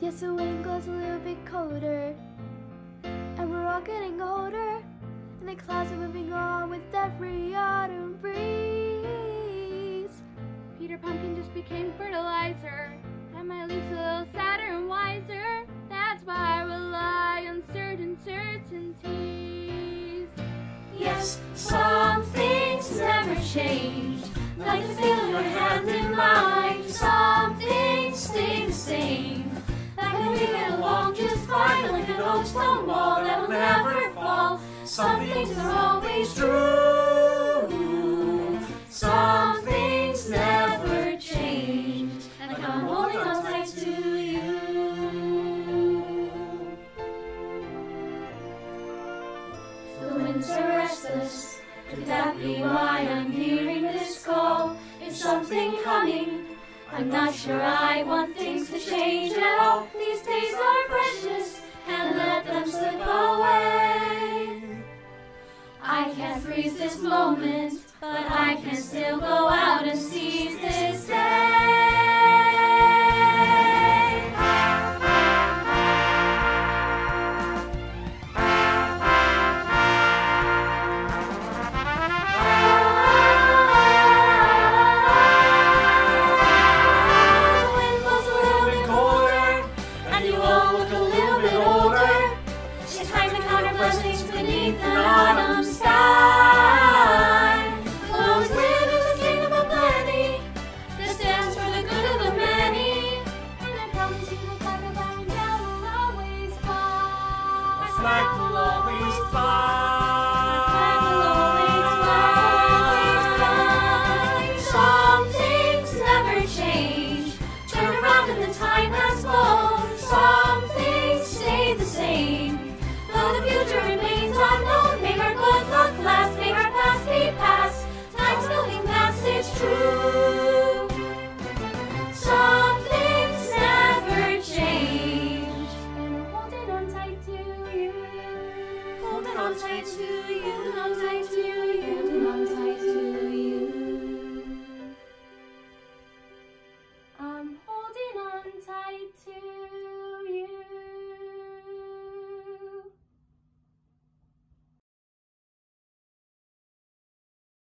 Yes, the wind blows a little bit colder, and we're all getting older, and the clouds are moving on with every autumn breeze. Peter Pumpkin just became fertilizer, and my leaves a little sadder and wiser. That's why I rely on certain certainties. Yes, some things never change, like the feel fine, like an old stone wall that will never fall. Some things are always true. Some things never change, like I'm holding on tight to you. The winds are restless. Could that be why I'm hearing this call? Is something coming? I'm not sure I want things to change at all. These days are precious, can't freeze this moment, but I can still go out and seize this day. The wind blows a little bit colder, and flag will always fly. I'll take to you, I'll take to you.